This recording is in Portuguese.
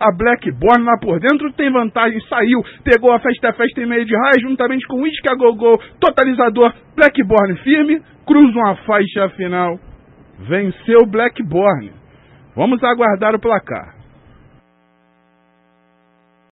A Blackborn lá por dentro tem vantagem, saiu, pegou a festa festa em meio de raio, juntamente com o Whisky a Gogol, totalizador, Blackborn firme, cruza uma faixa final. Venceu Blackborn. Vamos aguardar o placar.